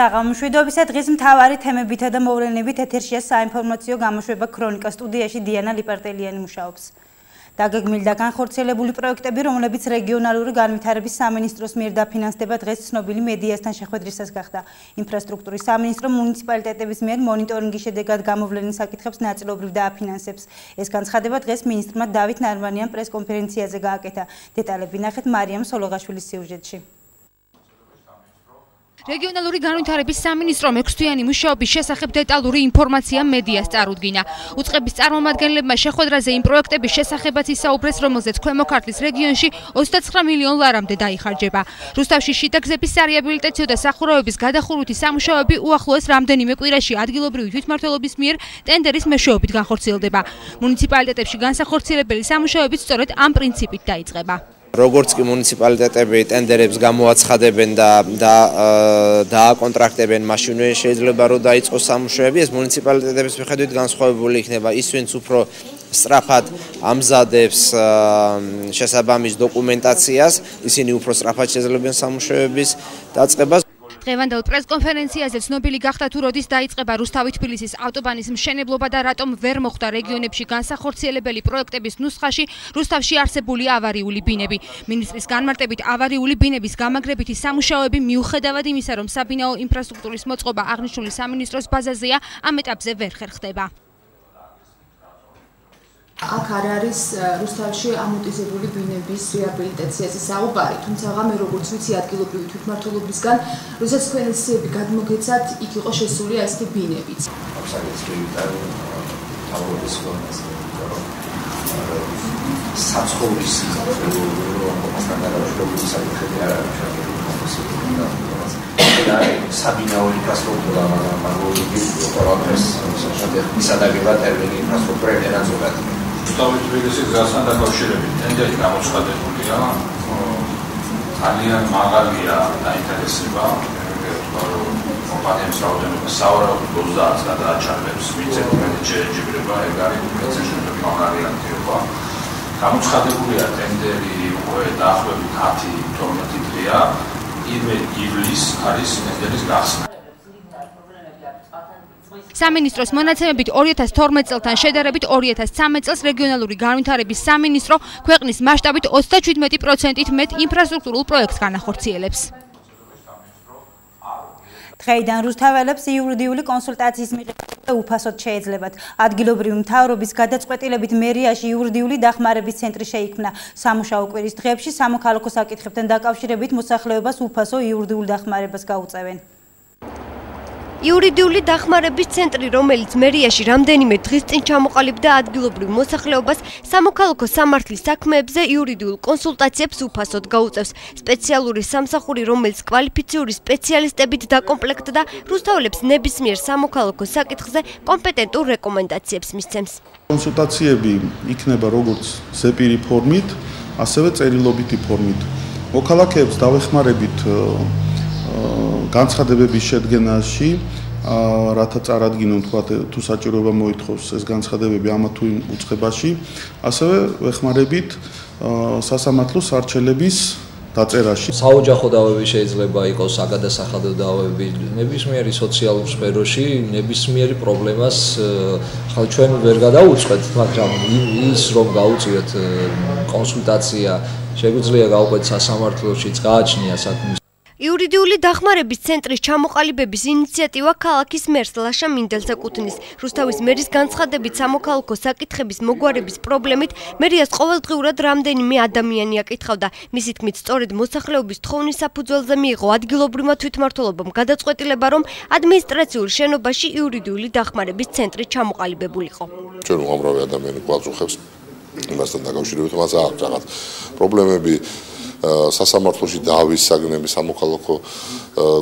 საღამოშვიდობისა დღის მთავარი თემებითა და მოვლენებით ეთერშია საინფორმაციო გამოშვება ქრონიკა სტუდიაში დიანა ლიპარტელიანი მუშაობს. დაგეგმილი და განხორციელებული პროექტები, რომლებიც რეგიონალური განვითარების სამინისტროს მიერ დაფინანსდება, დღეს ცნობილი მედიასთან შეხვედრისას გახდა. ინფრასტრუქტურის სამინისტრო მუნიციპალიტეტების მიერ მონიტორინგის შედეგად გამოვლენილ საკითხებს ნაწილობრივ დააფინანსებს. ეს განცხადება დღეს მინისტრმა დავით ნარმანიან პრესკონფერენციაზე გააკეთა. დეტალები ნახეთ მარიამ სოლოღაშვილის სიუჟეტში. რეგიონალური განვითარების სამინისტრომ ექვსთვიანი მუშაობის შესახებ დეტალური ინფორმაცია მედიას წარუდგინა. უწყების წარმომადგენლებმა შეხვედრაზე იმ პროექტების შესახებაც ისაუბრეს, რომელზეც ქვემო ქართლის რეგიონში 29 მილიონ ლარამდე დაიხარჯება. რუსთავში შიდა გზების სარეაბილიტაციო და სახურავების გადახურვითი სამუშაოები უახლოეს რამდენიმე კვირაში ადგილობრივი თვითმმართველობის მიერ ტენდერის მეშვეობით განხორციელდება. მუნიციპალიტეტებში განსახორციელებელი სამუშაოებიც სწორედ ამ პრინციპით დაიწყება. როგორც კი მუნიციპალიტეტები ტენდერებს გამოაცხადებენ და და დააკონტრაქტებენ მაშინვე შეიძლება რომ დაიწყოს სამუშაოები ეს მუნიციპალიტეტების მიხედვით განსხვავებული იქნება. ის ვინც უფრო სწრაფად ამზადებს შესაბამის დოკუმენტაციას ისინი უფრო სწრაფად შეძლებენ სამუშაოების დაწყებას დღევანდელ პრესკონფერენციაზე ცნობილი გახდა თუ როდის დაიწყება რუსთავი-თბილისის ავტობანის მშენებლობა და რატომ ვერ მოხდა რეგიონებში განსახორციელებელი პროექტების ნუსხაში რუსთავში არსებული ავარიული ბინები. მინისტრის განმარტებით ავარიული ბინების გამაგრებითი სამუშაოები მიუხედავად იმისა, რომ საბინაო ინფრასტრუქტურის მოწყობა აღნიშნული სამინისტროს ბაზაზეა, ამ ეტაპზე ვერ ხერხდება. აქ არ არის რუსთავში ამოტიზებული ბინების რეაბილიტაციაზე საუბარი, თუმცა მე როგორც ვიცი ადგილობრივი თვითმმართველობისგან, როდესაც ქვენციები გადმოგეცათ, იქ იყო შესული ასეთი ბინებიც. საცხოვრის სტანდარტული საკითხები არ არის და საბინაო ინფრასტრუქტურა მაგალითად ოპერატორს შესაძლებელი სადაგება ტერმინი ინფრასტრუქტურა ენაცობათ დავით თბილისის გზასთან დაკავშირებით. ტენდერი გამოცხადებულია ძალიან მაღალია დაინტერესება კომპანიების რაოდენობა სავარაუდოდ 30-ს გადააჩარებს ვიცეთ მეტი შეჯიბრება ეგ არის პროცესში მაღალიანტიობა გამოცხადებულია ტენდერი უკვე დაახლოებით 10-12 დღეა. ივლისს არის ტენდერის გახსნა სამინისტროს მონაცემებით 2012 წელთან შედარებით 2013 წელს რეგიონალური განვითარების სამინისტრო ქვეყნის მასშტაბით 37%-ით მეტ ინფრასტრუქტურულ პროექტს განახორციელებს. დღეიდან რუსთაველებს იურიდიული კონსულტაციის მიღება უფასოდ შეეძლებათ. ადგილობრივი მთავრობის გადაწყვეტილებით მერიაში იურიდიული დახმარების ცენტრი შეიქმნა. სამუშაო კვირის დღეებში სამოქალაქო საკითხებთან დაკავშირებით მოსახლეობას უფასო იურიდიულ დახმარებას გაუწევენ. იურიდიული დახმარების ცენტრი, რომელიც მერიაში რამდენიმე დღის წინ ჩამოყალიბდა ადგილობრივ მოსახლეობას სამოქალაქო სამართლის საქმეებზე იურიდიულ კონსულტაციებს უფასოდ გაუწევს. სპეციალური სამსახური, რომელიც კვალიფიციური სპეციალისტებით დაკომპლექტდა, რუსთაველებს ნებისმიერ სამოქალაქო საკითხზე კომპეტენტურ რეკომენდაციებს მისცემს. კონსულტაციები იქნება როგორც ზეპირი ფორმით, ასევე წერილობითი ფორმით. მოქალაქეებს დავეხმარებით განცხადებების შედგენაში რათა წარადგინონ თქვა თუ საჭიროება მოითხოვს ეს განცხადებები ამა თუ იმ უცხებაში ასევე ვეხმარებით სასამართლოს არჩელების დაწერაში. საოჯახო დავები შეიძლება იყოს საგადასახადო დავები ნებისმიერი სოციალურ სფეროში ნებისმიერი პრობლემას ხალ ჩვენ ვერ გადაუწყვეთ მაგრამ ის რომ გაუწიოთ კონსულტაცია შეგვიძლია გავყვეთ სასამართლოში წააჩნია საქმის იურიდიული დახმარების ცენტრის ჩამოყალიბების ინიციატივა ქალაქის მერს ლაშა მინდელს ეკუთვნის. რუსთავის მერის განცხადებით სამოქალაქო საკითხების მოგვარების პრობლემით მერიას ყოველდღიურად რამდენიმე ადამიანი აკითხავდა. მისი თქმით, სწორედ მოსახლეობის თხოვნის საფუძველზე მიიღო ადგილობრივმა თვითმმართველობამ გადაწყვეტილება, რომ ადმინისტრაციულ შენობაში იურიდიული დახმარების ცენტრი ჩამოყალიბებულიყო. ჩვენ უამრავი ადამიანი გვაწუხებს იმასთან დაკავშირებით, მას აქვს რაღაც პრობლემები სასამართლოში დავის საგნები სამოქალაქო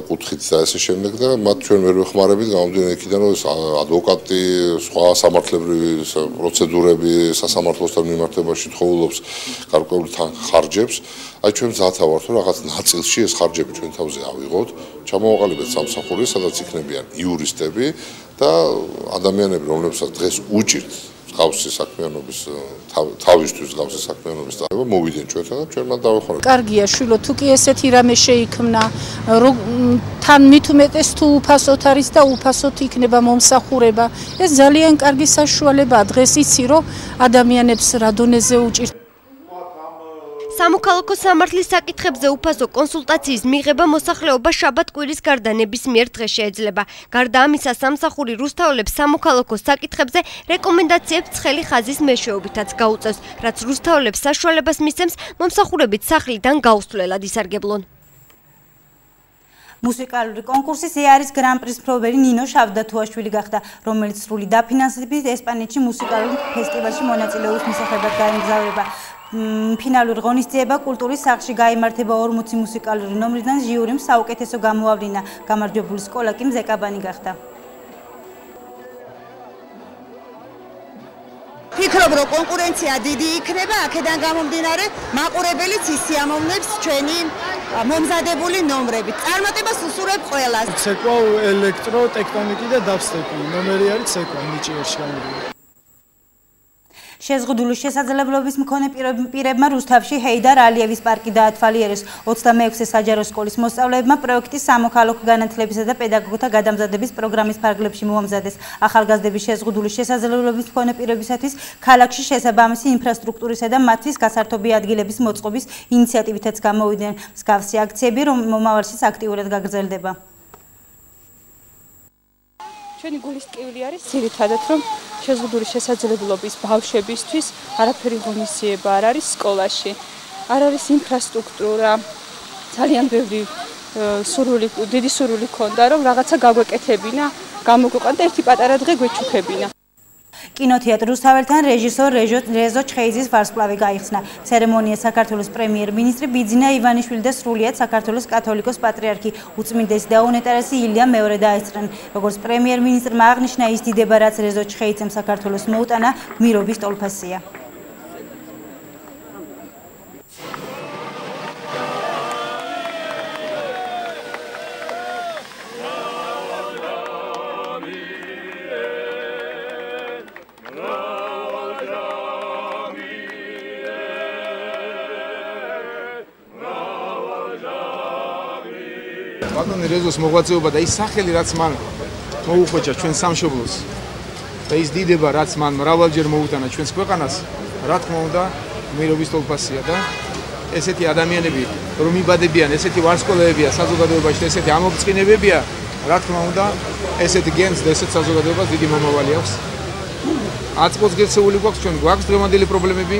კუთხით და ესე შემდეგ და მათ ჩვენ ვერ ვეხმარებით გამომდინარე იქიდან რომ ადვოკატი სხვა სამართლებრივი პროცედურები სასამართლოსთან მიმართებაში თხოვლობს გარკვეულ ხარჯებს. აი ჩვენ მზათა ვართ რომ რაღაც ნაწილში ეს ხარჯები ჩვენ თავზე ავიღოთ. ჩამოვაყალიბეთ სამსახური სადაც იქნებიან იურისტები და ადამიანები რომლებსაც დღეს უჭირთ გავსი საქმიანობის თავისთვის გავსი საქმიანობის და მოვიდნენ ჩვენთან და ჩვენ მან დავეხმაროთ. კარგია შვილო თუ კი ესეთი რამე შეიქმნა თან მით უმეტეს თუ უფასოთ არის და უფასოთ იქნება მომსახურება ეს ძალიან კარგი საშუალებაა დღეს იცი რომ ადამიანებს რა დონეზე უჭირთ სამოქალაქო სამართლის საკითხებზე უფასო კონსულტაციის მიღება მოსახლეობა შაბათ-კვირის გარდა ნებისმიერ დღეს შეიძლება. გარდა ამისა, სამსახური რუსთაველებს სამოქალაქო საკითხებზე რეკომენდაციებს ცხელი ხაზის მეშვეობითაც გაუწევს, რაც რუსთაველებს საშუალებას მისცემს მომსახურებით სახლიდან გაუსვლელად ისარგებლონ. მუსიკალური კონკურსის ეარის გრან-პრის მფლობელი ნინო შავდათუაშვილი გახდა, რომელიც სრული დაფინანსებით ესპანეთში მუსიკალურ ფესტივალში მონაწილეობის მისაღებად გაემგზავრება. ფინალური ღონისძიება კულტურის სახლში გამართება 40 მუსიკალური ნომრიდან ჟიურიმ საუკეთესო გამოავლინა. გამარჯვებული სკოლა კი მზეკაბანი გახდა. ფიქრობ რომ კონკურენცია დიდი იქნება, აქედან გამომდინარე, მაყურებელიც ისიამოვნებს ჩვენი მომზადებული ნომრები. წარმატებას უსურებ ყველას. ცეკვა ელექტრო ტექტონიკი და დაბსტეპი. ნომერი არის ცეკვა ნიჭიერში გამოდიოდა. შეზღუდული შესაძლებლობის მქონე პირებმა რუსთავში ჰეიდარ ალიევის პარკი დაათვალიერეს. 26-ე საჯარო სკოლის მოსწავლეებმა პროექტის სამოქალაქო განათლებისა და პედაგოგთა გადამზადების პროგრამის ფარგლებში მოამზადეს. ახალგაზრდების შეზღუდული შესაძლებლობის მქონე პირებისათვის ქალაქში შესაბამისი ინფრასტრუქტურისა და მათთვის გასართობი ადგილების მოწყობის ინიციატივითაც გამოვიდნენ მსგავსი აქციები რომ მომავალშიც აქტიურად გაგრძელდება ჩვენი გულისკივილი არის ძირითადად რომ შეზღუდული შესაძლებლობის ბავშვებისთვის არაფერი ღონისძიება არ არის სკოლაში. არ არის ინფრასტრუქტურა. ძალიან ბევრი სურვილი, დიდი სურვილი ქონდა რომ რაღაცა გაგვეკეთებინა, გამოგვიყანდა ერთი პატარა დღე გვეჩუქებინა. კინოთეატრ რუსთაველთან რეჟისორ რეზო ჩხეიძის ვარსკვლავი გაიხსნა. ცერემონია საქართველოს პრემიერ-მინისტრი ბიძინა ივანიშვილი და სრულიად საქართველოს კათოლიკოს პატრიარქი უწმინდესი და უნეტარესი ილია მეორე დაესწრნენ. როგორც პრემიერ-მინისტრმა აღნიშნა, ის დიდება რაც რეზო ჩხეიძემ საქართველოს მოუტანა გმირობის ტოლფასია. ბატონი რეზოს მოღვაწეობა და ის სახელი რაც მან მოუხვეჭა ჩვენ სამშობლოს და ის დიდება რაც მან მრავალჯერ მოუტანა ჩვენს ქვეყანას რა თქმა უნდა მიერობის თოლფასია და ესეთი ადამიანები რომ იბადებიან ესეთი ვარსკვლავებია საზოგადოებაში და ესეთი ამობწყინებებია რა თქმა უნდა ესეთი გენს და ესეთ საზოგადოებას დიდი მომავალი აქვს. აწყვოს გეცეული გვაქვს ჩვენ გვაქვს დღევანდელი პრობლემები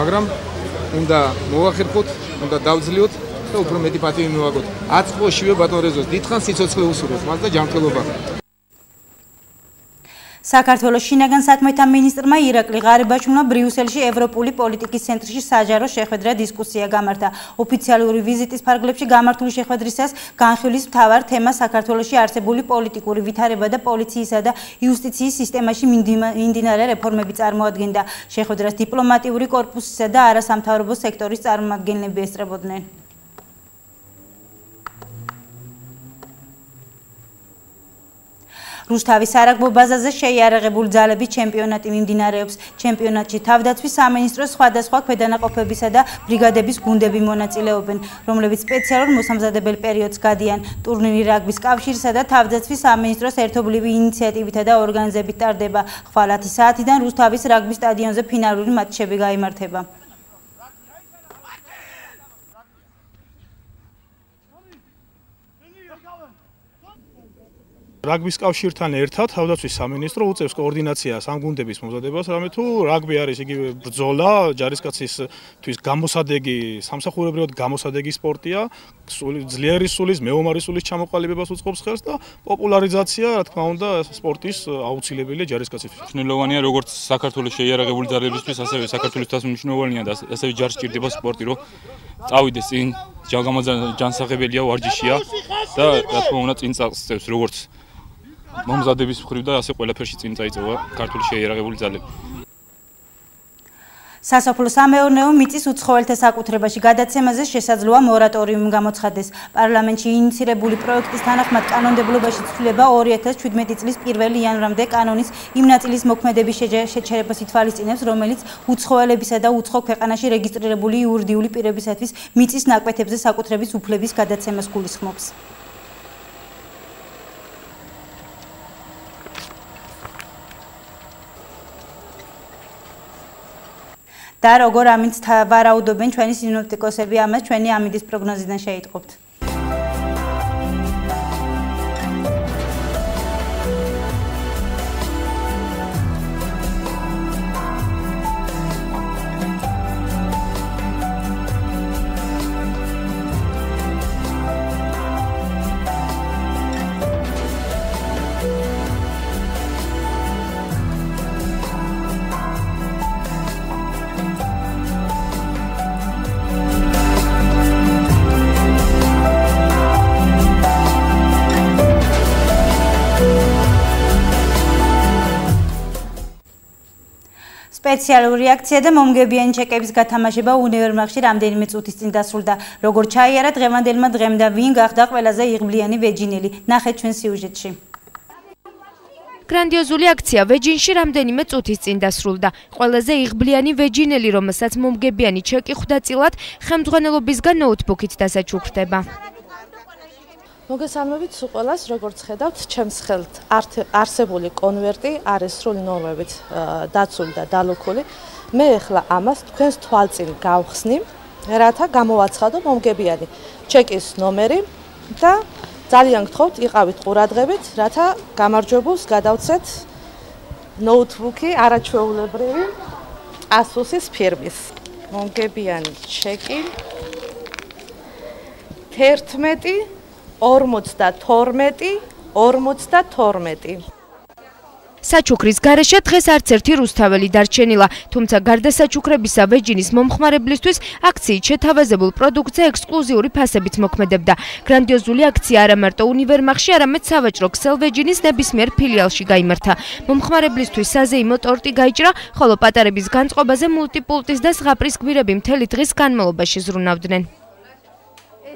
მაგრამ უნდა მოვახერხოთ უნდა დავძლიოთ და უფრო მეტი პატივი მივაგოთ. აწყოშივე ბატონ რეზოს დიდხანს სიცოცხლე უსურვებს მას და ჯანმრთელობა. საქართველოს შინაგან საქმეთა მინისტრმა ირაკლი ღარიბაშვილმა ბრიუსელში ევროპული პოლიტიკის ცენტრში საჯარო შეხვედრა დისკუსია გამართა. ოფიციალური ვიზიტის ფარგლებში გამართული შეხვედრისას განხილვის მთავარ თემა საქართველოსში არსებული პოლიტიკური ვითარება და პოლიციისა და იუსტიციის სისტემაში მიმდინარე რეფორმები წარმოადგენდა. შეხვედრას დიპლომატიური კორპუსისა და არასამთავრობო სექტორის წარმომადგენლები ესწრებოდნენ. რუსთავის არაგბო ბაზაზე შეიარაღებული ძალების ჩემპიონატი მიმდინარეობს. ჩემპიონატში თავდაცვის სამინისტროს სხვადასხვა ქვედანაყოფებისა და ბრიგადების გუნდები მონაწილეობენ, რომლებიც სპეციალურ მოსამზადებელ პერიოდს გადიან. ტურნირი რაგბის კავშირსა და თავდაცვის სამინისტროს ერთობლივი ინიციატივითა და ორგანიზებით ტარდება. ხვალათი საათიდან რუსთავის რაგბის სტადიონზე ფინალური მატჩები გამართება. რაგბის კავშირთან ერთად თავდაცვის სამინისტრო უწევს კოორდინაციას ამ გუნდების მომზადებას, რამე თუ რაგბი არის იგივე ბრძოლა, ჯარისკაცისთვის გამოსადეგი, სამსახურებრივად გამოსადეგი სპორტია, ძლიერი სულის, მეომარი სულის ჩამოყალიბებას უწყობს ხელს და პოპულარიზაცია, რა თქმა უნდა, სპორტის აუცილებელია ჯარისკაცისთვის. მნიშვნელოვანია როგორც საქართველოს შეიარაღებული ძალებისთვის, ასევე საქართველოსთვის მნიშვნელოვანია და ასევე ჯარს ჭირდება სპორტი, რომ წავიდეს წინ ჯანსაღებელია ვარჯიშია და რა თქმა უნდა წინ წავსწევს როგორც მომზადების მხრივ და ასე ყველაფერში წინ წაიწევა ქართული შეიარაღებული ძალები. სასოფლო სამეურნეო მიწის უცხოელთა საკუთრებაში გადაცემაზე შესაძლოა მორატორიუმი გამოცხადდეს. პარლამენტში ინიცირებული პროექტის თანახმად კანონმდებლობაში ცვლილება 2017 წლის 1 იანვრამდე კანონის იმ ნაწილის მოქმედების შეჩერებას ითვალისწინებს, რომელიც უცხოელებისა და უცხო ქვეყანაში რეგისტრირებული იურიდიული პირებისათვის მიწის ნაკვეთებზე საკუთრების უფლების გადაცემას გულისხმობს. და როგორ ამინც ვარაუდობენ ჩვენი სინოპტიკოსები ამას ჩვენი ამინდის პროგნოზიდან შეიტყობთ. სპეციალური აქცია და მომგებიანი ჩეკების გათამაშება უნივერმაღში რამდენიმე წუთის წინ დასრულდა. როგორ ჩაიარა დღევანდელმა დღემ და ვინ გახდა ყველაზე იღბლიანი ვეჯინელი? ნახეთ ჩვენ სიუჟეტში. გრანდიოზული აქცია ვეჯინში რამდენიმე წუთის წინ დასრულდა. ყველაზე იღბლიანი ვეჯინელი, რომელსაც მომგებიანი ჩეკი ხვდა წილად, ხელმძღვანელობისგან ნოუთბუქით დასაჩუქრდება. მოგესალმებით ყველას, როგორც ხედავთ, ჩემს ხელთ არსებული კონვერტი არის სრული ნორმებით დაცული და დალოქული. მე ახლა ამას თქვენს თვალწინ გავხსნი, რათა გამოვაცხადო მომგებიანი ჩეკის ნომერი და ძალიან გთხოვთ, იყავით ყურადღებით, რათა გამარჯვებულს გადავცეთ ნოუთბუქი არაჩვეულებრივი Asus-ის ფირმის მომგებიანი ჩეკი 11 42 42 საჩუქრის გარეშე დღეს არც ერთი რუსთაველი დარჩენილა, თუმცა გარდა საჩუქრებისა ვეჯინის მომხმარებლისთვის აქციით შეთავაზებულ პროდუქტზე ექსკლუზიური ფასებით მოქმედებდა. გრანდიოზული აქცია არა მარტო უნივერმაღში, არამედ სავაჭრო ქსელ ვეჯინის ნებისმიერ ფილიალში გამართა. მომხმარებლისთვის საზეიმო ტორტი გაიჭრა, ხოლო პატარების განწყობაზე მულტიპულტის და ზღაპრის გვირები მთელი დღის განმავლობაში ზრუნავდნენ.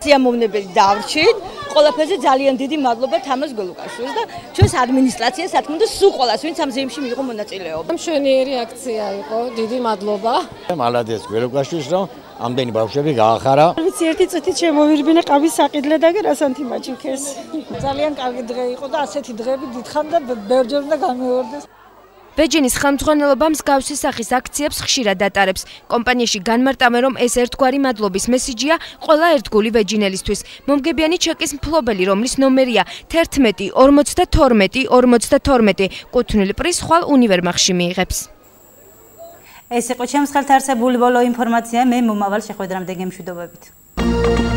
სიამოვნებელი დავრჩით. ყველაფერზე ძალიან დიდი მადლობა თამაზ გოლუკაშვილს და ჩვენს ადმინისტრაციას, რა თქმა უნდა, სულ ყველას, ვინც ამ ზეიმში მიიღო მონაწილეობა. მშვენიერი აქცია იყო. დიდი მადლობა. მალადეს გოლუკაშვილს, რომ ამდენი ბავშვები გაახარა. ვიცი, ერთი წუთით შემოვირბინე ყავის საყიდლე და გასანთი მაჩიქეს. ძალიან კარგი დღე იყო და ასეთი დღეები დიდხან და ბევრჯერ უნდა გამეორდეს. ვეჯინის ხელმძღვანელობა მსგავსი სახის აქციებს ხშირად ატარებს. კომპანიაში განმარტავენ, რომ ეს ერთგვარი მადლობის მესიჯია ყველა ერთგული ვეჯინელისთვის. მომგებიანი ჩეკის მფლობელი, რომლის ნომერია 11 42 42 კუთვნილი პრის ხვალ უნივერმაღში მიიღებს. ეს იყო ჩემს ხელთ არსებული ბოლო ინფორმაცია, მე მომავალ შეხვედრამდე გემშვიდობებით.